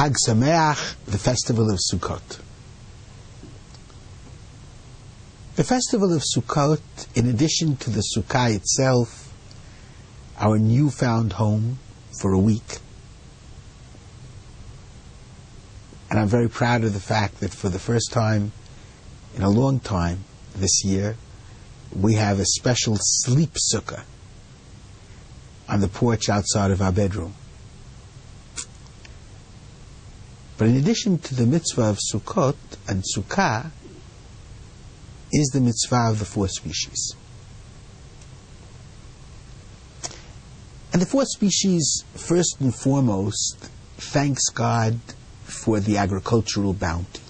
Chag Sameach, the festival of Sukkot. The festival of Sukkot, in addition to the Sukkah itself, our newfound home for a week, and I'm very proud of the fact that for the first time in a long time this year, we have a special sleep sukkah on the porch outside of our bedroom. But in addition to the mitzvah of Sukkot and Sukkah, is the mitzvah of the four species. And the four species, first and foremost, thanks God for the agricultural bounty.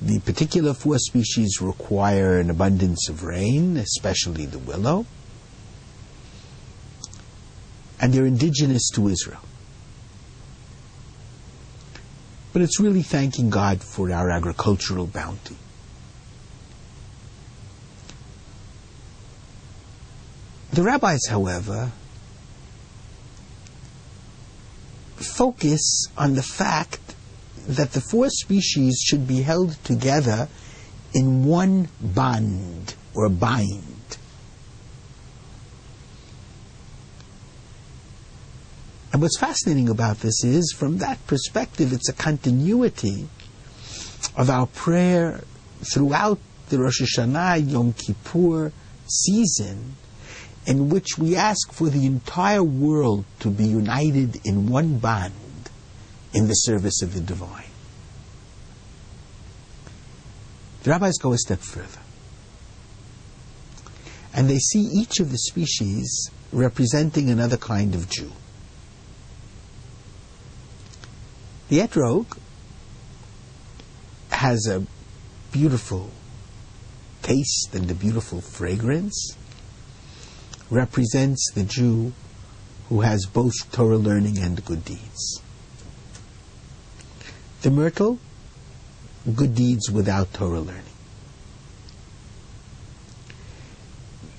The particular four species require an abundance of rain, especially the willow, and they're indigenous to Israel. But it's really thanking God for our agricultural bounty. The rabbis, however, focus on the fact that the four species should be held together in one bond or bind. And what's fascinating about this is, from that perspective, it's a continuity of our prayer throughout the Rosh Hashanah Yom Kippur season, in which we ask for the entire world to be united in one bond in the service of the divine. The rabbis go a step further. And they see each of the species representing another kind of Jew. The etrog has a beautiful taste and a beautiful fragrance, represents the Jew who has both Torah learning and good deeds. The myrtle, good deeds without Torah learning.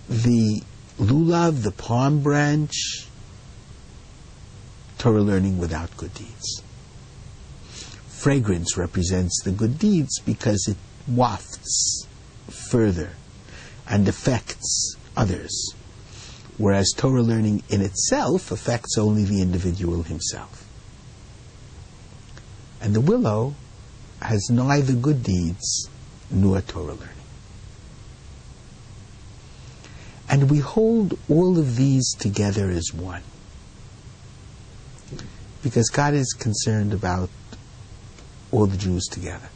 The lulav, the palm branch, Torah learning without good deeds fragrance represents the good deeds because it wafts further and affects others, whereas Torah learning in itself affects only the individual himself. And the willow has neither good deeds nor Torah learning. And we hold all of these together as one. Because God is concerned about all the Jews together.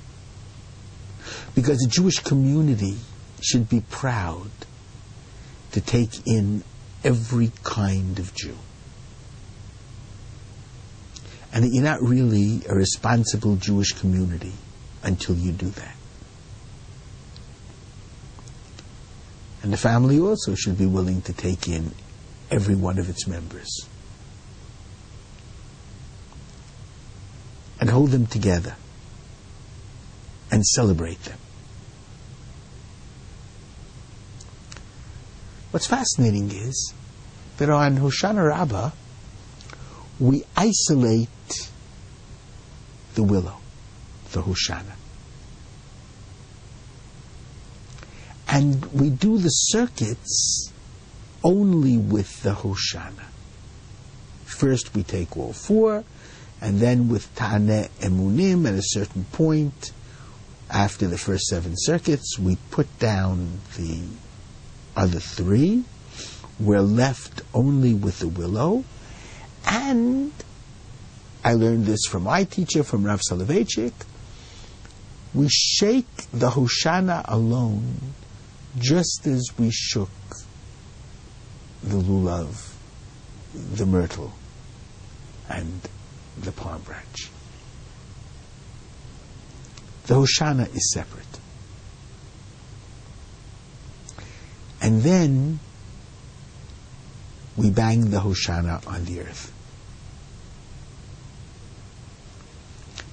Because the Jewish community should be proud to take in every kind of Jew. And that you're not really a responsible Jewish community until you do that. And the family also should be willing to take in every one of its members and hold them together and celebrate them. What's fascinating is that on Hoshana Rabbah, we isolate the willow, the Hoshana. And we do the circuits only with the Hoshana. First we take all four, and then with Tane Emunim at a certain point, after the first seven circuits, we put down the other three. We're left only with the willow. And I learned this from my teacher, from Rav Soloveitchik. We shake the Hoshana alone just as we shook the lulav, the myrtle, and the palm branch. The Hoshana is separate. And then we bang the Hoshana on the earth.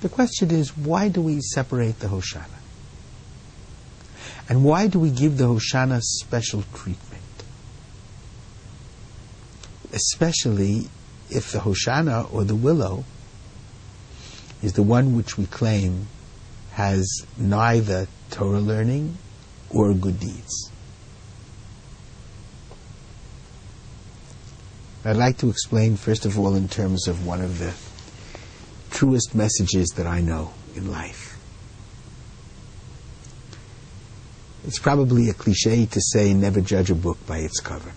The question is, why do we separate the Hoshana? And why do we give the Hoshana special treatment? Especially if the Hoshana or the willow is the one which we claim has neither Torah learning or good deeds. I'd like to explain, first of all, in terms of one of the truest messages that I know in life. It's probably a cliche to say never judge a book by its cover.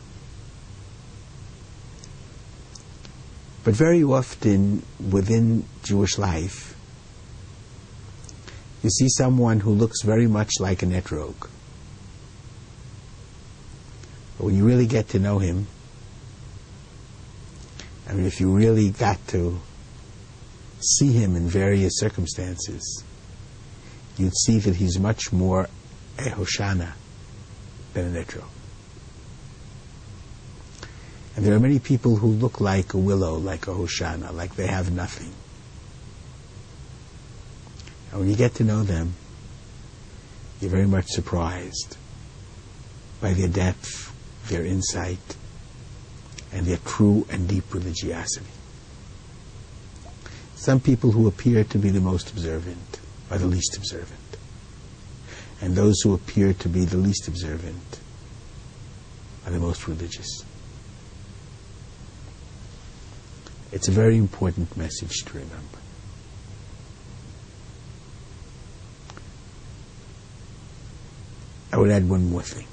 But very often within Jewish life, you see someone who looks very much like an etrog. But when you really get to know him, I mean, if you really got to see him in various circumstances, you'd see that he's much more a Hoshana than an etrog. And there are many people who look like a willow, like a Hoshana, like they have nothing. And when you get to know them, you're very much surprised by their depth, their insight, and their true and deep religiosity. Some people who appear to be the most observant are the least observant. And those who appear to be the least observant are the most religious. It's a very important message to remember. I would add one more thing.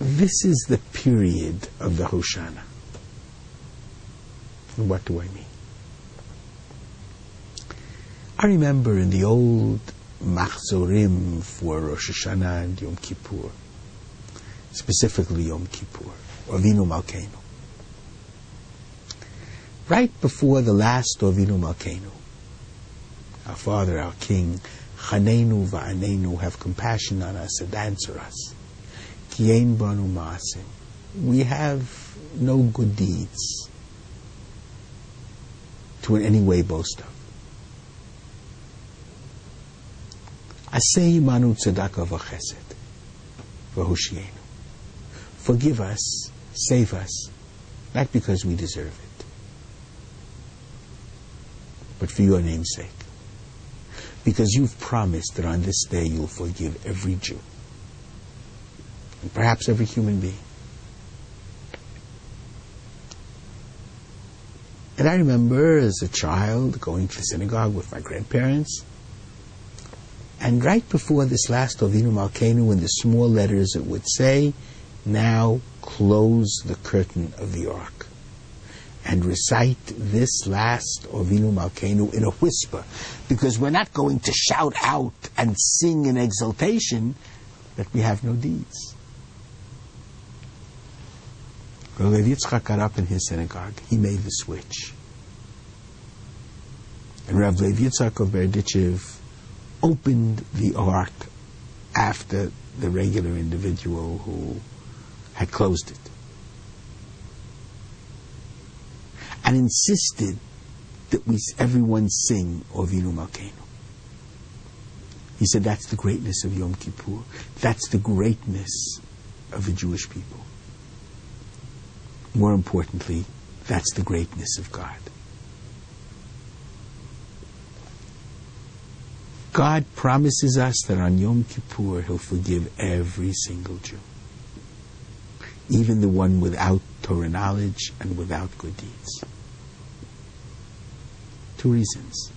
This is the period of the Hoshana. And what do I mean? I remember in the old Machzorim for Rosh Hashanah and Yom Kippur, specifically Yom Kippur, or Avinu Malkeinu. Right before the last Avinu Malkeinu, our Father, our King, Chanenu va'anenu, have compassion on us and answer us. Kien banu maasim. We have no good deeds to in any way boast of. Asei manu tzedakah v'chesed v'hushienu. Forgive us, save us, not because we deserve it, but for your name's sake. Because you've promised that on this day you'll forgive every Jew, and perhaps every human being. And I remember as a child going to the synagogue with my grandparents. And right before this last Ovinu Malkeinu, in the small letters, it would say, now close the curtain of the ark and recite this last Ovinu Malkeinu in a whisper, because we're not going to shout out and sing in exultation that we have no deeds. Levi Yitzchak got up in his synagogue, he made the switch. And Rav Levi Yitzchak of Berdichev opened the ark after the regular individual who had closed it. And insisted that we everyone sing Ovinu Malkeinu. He said that's the greatness of Yom Kippur. That's the greatness of the Jewish people. More importantly, that's the greatness of God. God promises us that on Yom Kippur He'll forgive every single Jew, even the one without Torah knowledge and without good deeds. Two reasons.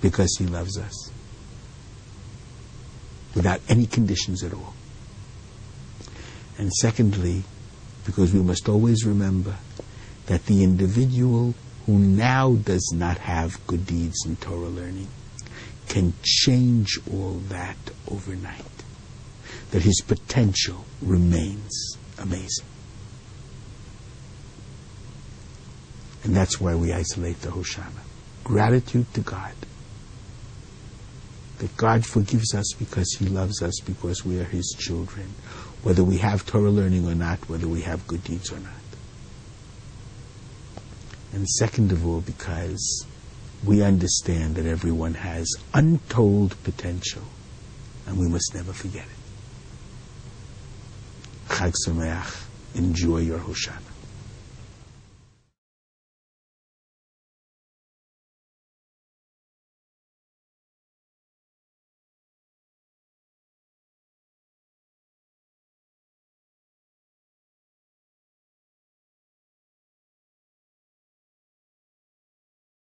Because He loves us, without any conditions at all. And secondly, because we must always remember that the individual who now does not have good deeds and Torah learning can change all that overnight. That his potential remains amazing. And that's why we isolate the Hoshana. Gratitude to God. That God forgives us because He loves us, because we are His children, whether we have Torah learning or not, whether we have good deeds or not. And second of all, because we understand that everyone has untold potential, and we must never forget it. Chag Sameach. Enjoy your Hoshana.